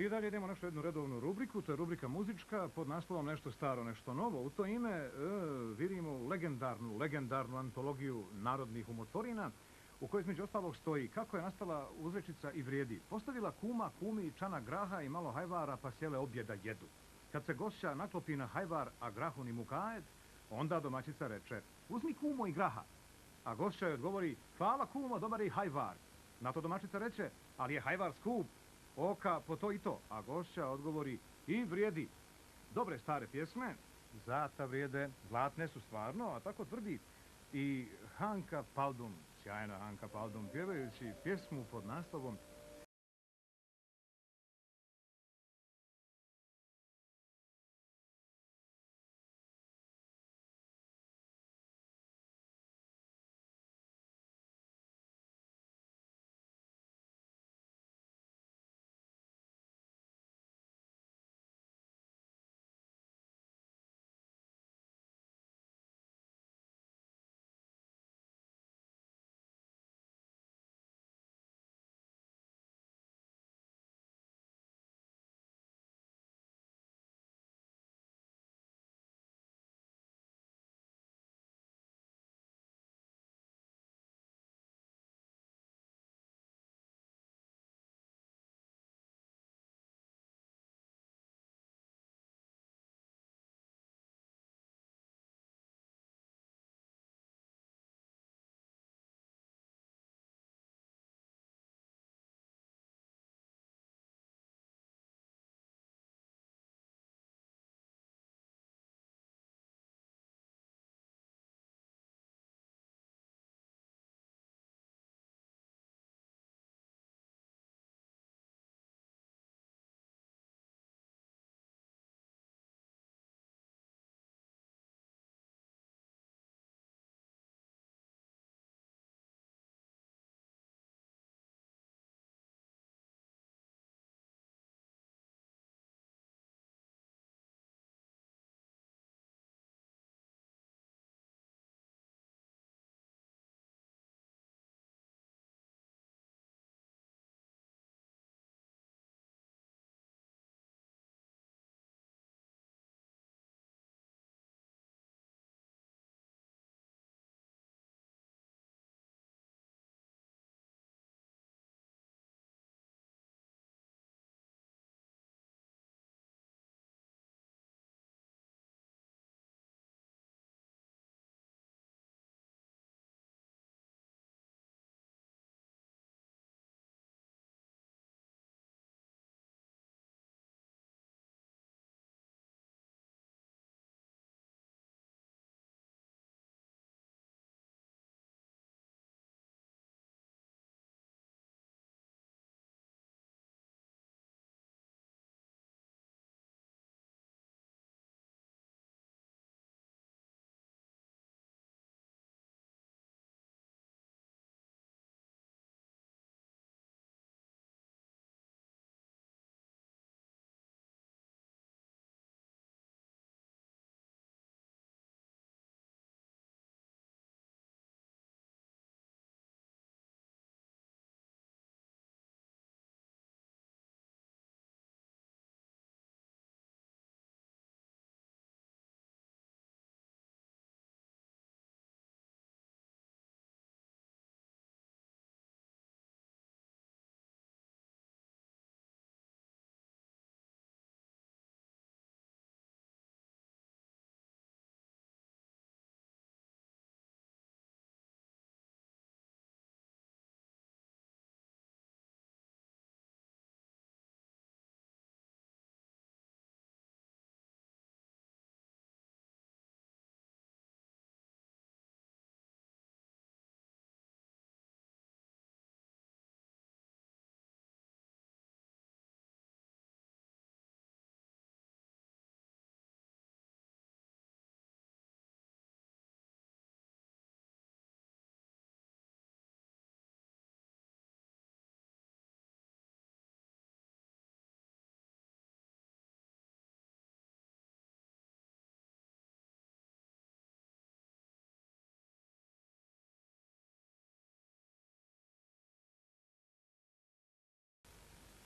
I dalje idemo našu jednu redovnu rubriku, to je rubrika muzička pod naslovom Nešto staro, nešto novo. U to ime e, vidimo legendarnu, legendarnu antologiju narodnih umotvorina u kojoj između ostalog stoji kako je nastala uzrečica i vrijedi. Postavila kuma, kumi, čana graha i malo hajvara pa sjele objeda jedu. Kad se gošća naklopi na hajvar, a grahu ni mukajet, onda domaćica reče uzmi kumo i graha. A gošća joj odgovori hvala kumo, dobar je hajvar. Na to domaćica reče ali je hajvar skup, oka po to i to. A gošća odgovori i vrijedi. Dobre stare pjesme, zata vrijede, zlatne su stvarno, a tako tvrdi i Hanka Paldum, sjajna Hanka Paldum, pjevajući pjesmu pod naslovom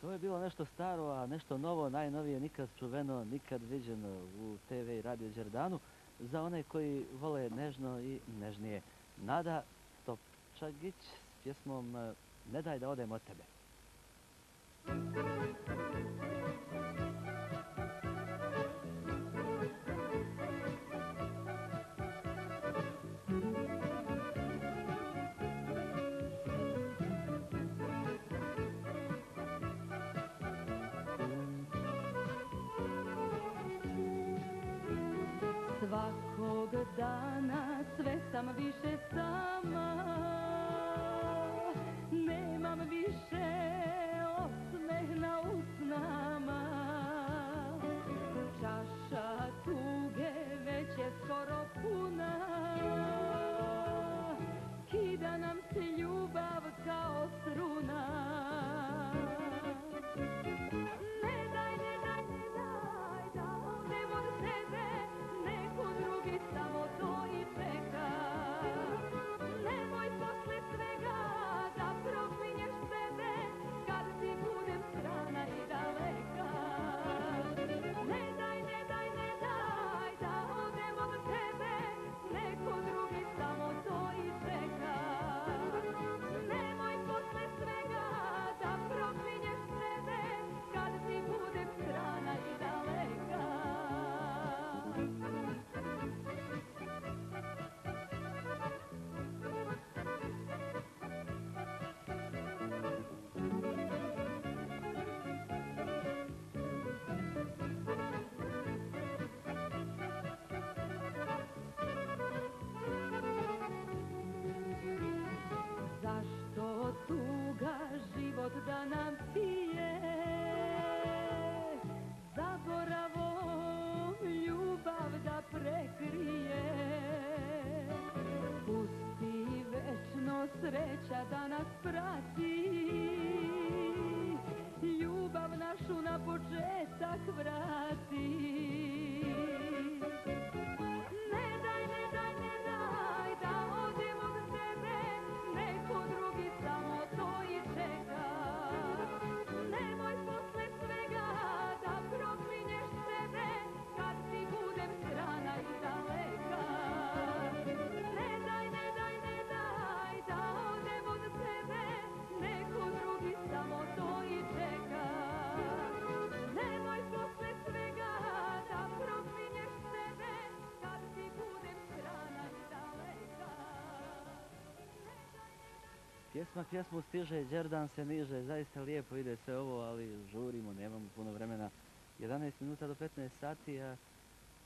To je bilo nešto staro, a nešto novo, najnovije, nikad čuveno, nikad viđeno u TV i Radio Đerdanu. Za one koji vole nežno i nežnije. Nada Topčagić s pjesmom eh, Ne daj da odem od tebe. Dana sve sam više sama. Nemam više osmeh na usnama da nam pije. Zaboravom ljubav da prekrije. Pusti večno sreća da nas prati. Pjesma pjesmu stiže, Đerdan se niže, zaista lijepo ide sve ovo, ali žurimo, nemamo puno vremena. 11 minuta do 15 sati, a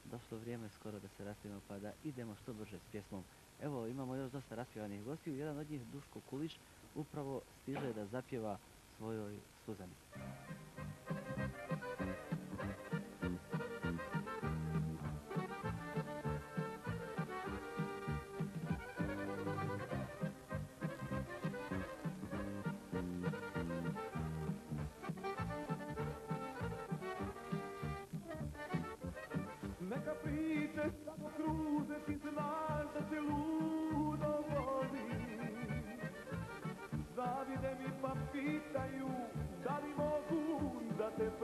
došlo vrijeme skoro da se raspijemo, pa da idemo što brže s pjesmom. Evo, imamo još dosta raspjevanih gostiju, jedan od njih, Duško Kuliš, upravo stiže da zapjeva svojoj Suzani.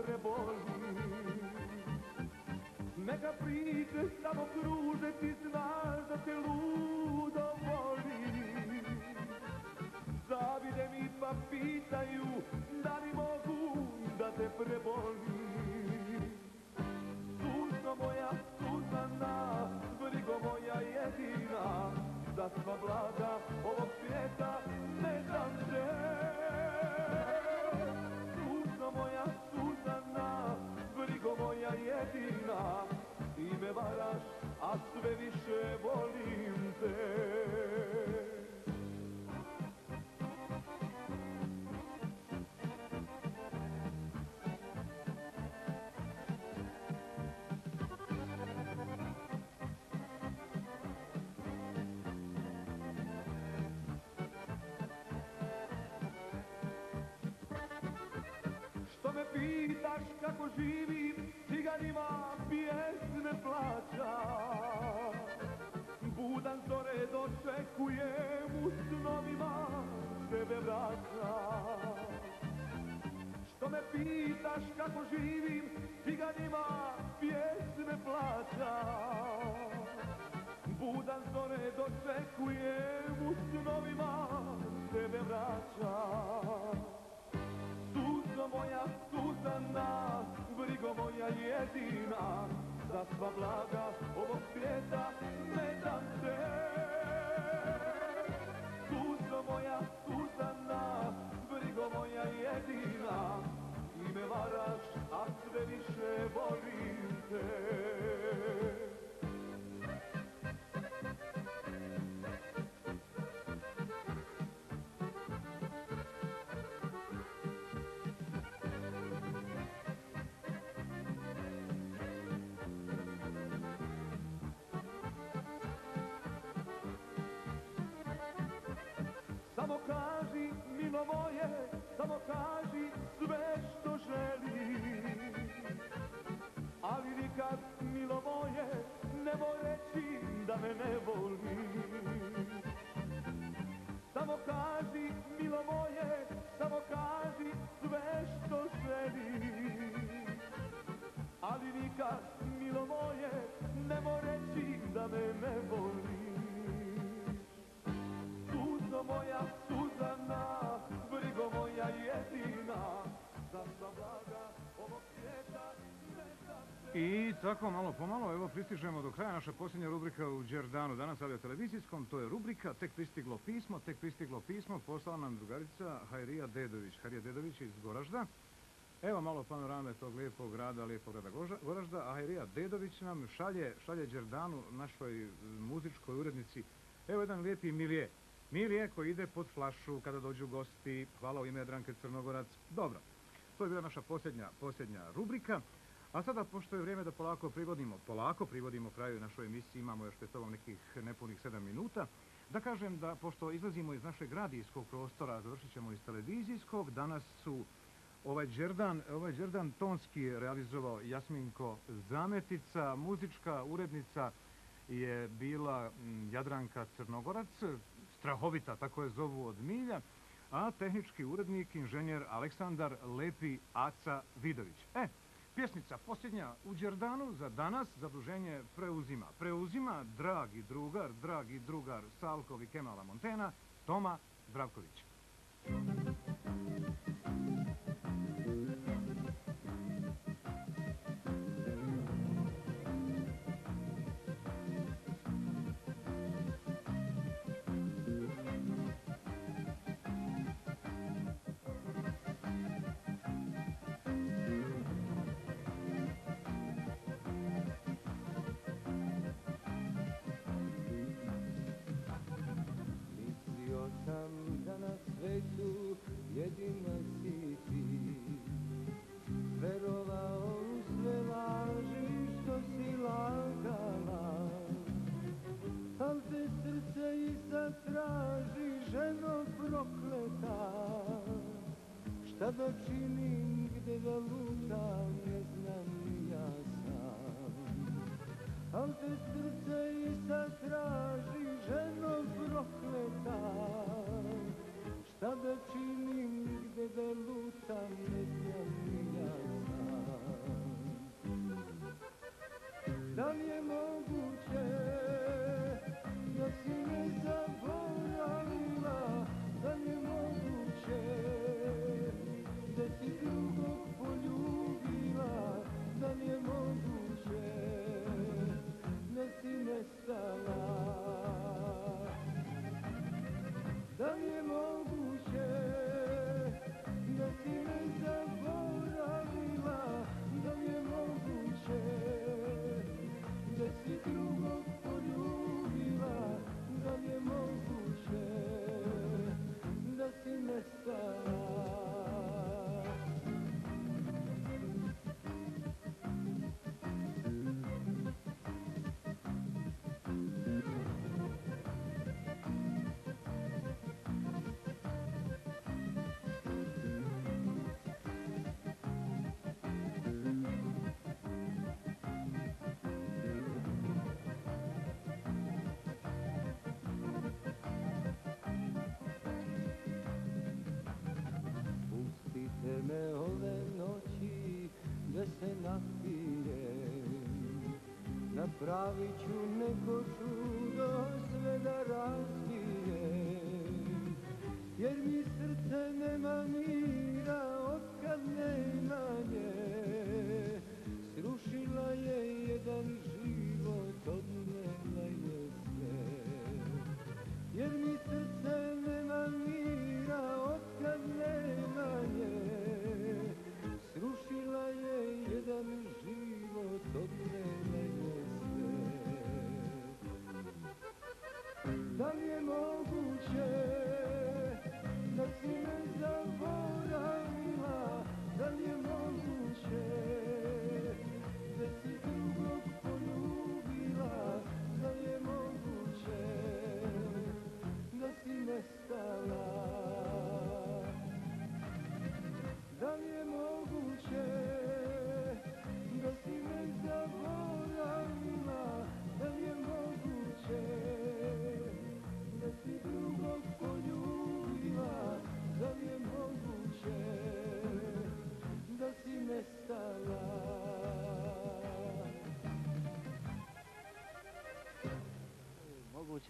sempre bolli. Me capri che stavo crudo. Me pitaš kako živim, ciganima pjesme plaća. Budan zore dočekujem u snovima tebe vraća. što me pitaš kako živim, ciganima pjesme plaćam. Budan zore dočekujem, u snovima tebe vraćam brigo moja Suzana, brigo moja jedina, za sva blaga ovog svijeta ne dam te. Suzo moja Suzana, brigo moja jedina, ti me varaš, a sve više volim te. Me ne voliš. Suzo moja Suzana, brigo moja jedina, za sva blaga ovog svijeta. I tako malo pomalo, evo pristižemo do kraja naša posljednja rubrika u Đerdanu, danas avio televizijskom, to je rubrika Tek pristiglo pismo, tek pristiglo pismo, poslala nam drugarica Hajrija Dedović, Hajrija Dedović iz Goražda. Evo malo panorame tog lijepog grada, lijepog grada Goražda, Ahirija Dedović nam šalje, šalje Đerdanu, našoj muzičkoj urednici, evo jedan lijepi milije. Milije koji ide pod flašu kada dođu gosti, hvala u ime Dranke Crnogorac, dobro. To je bila naša posljednja, posljednja rubrika. A sada, pošto je vrijeme da polako privodimo, polako privodimo kraju našoj emisiji, imamo još pred sobom nekih nepunih sedam minuta, da kažem da, pošto izlazimo iz našeg radijskog prostora, završit ćemo iz televizijskog, danas su ovaj Đerdan, ovaj Đerdan tonski realizovao Jasminko Zametica, muzička urednica je bila Jadranka Crnogorac, strahovita, tako je zovu od milja, a tehnički urednik, inženjer Aleksandar Lepi Aca Vidović. E, pjesnica posljednja u Đerdanu za danas zaduženje preuzima. Preuzima dragi drugar, dragi drugar Salkov i Kemala Montena, Toma Zdravković. Mislio Šta da činim, gde da lutam, ne znam ni ja sam. Al te srce i sa traži pravi čudo.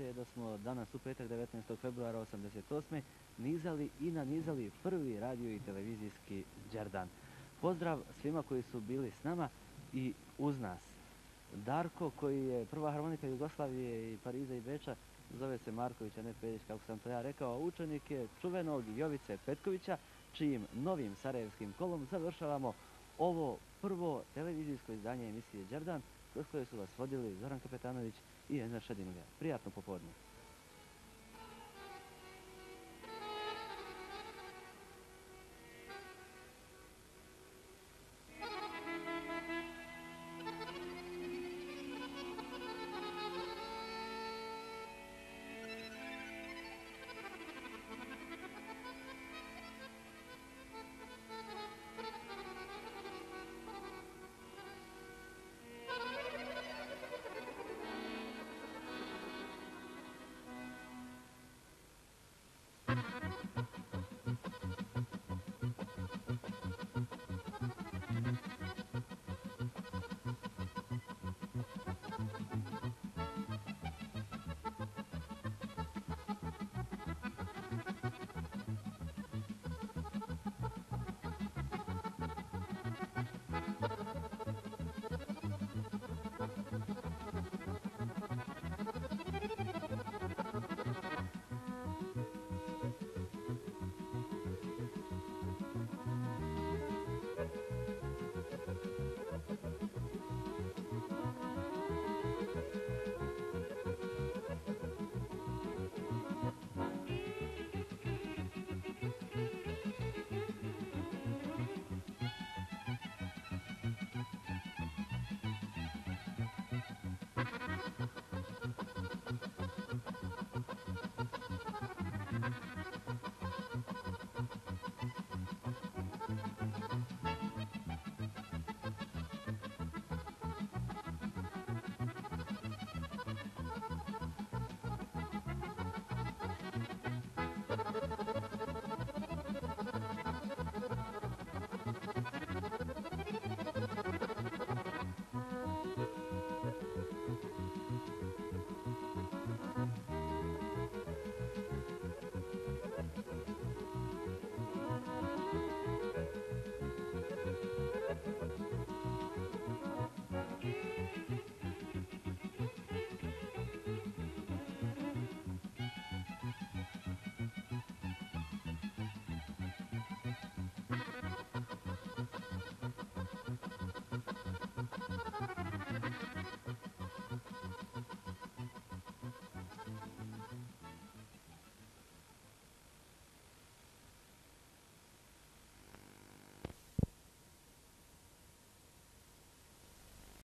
Moguće je da smo danas u petak 19. februara 88. nizali i nanizali prvi radio i televizijski Đerdan. Pozdrav svima koji su bili s nama i uz nas. Darko koji je prva harmonika Jugoslavije i Pariza i Beča, zove se Marković, a ne Pedić, kako sam to ja rekao, učenik je čuvenog Jovice Petkovića, čijim novim sarajevskim kolom završavamo ovo prvo televizijsko izdanje emisije Đerdan, kroz koje su vas vodili Zoran Kapetanović i Enver Šedinulja. Prijatno popodne.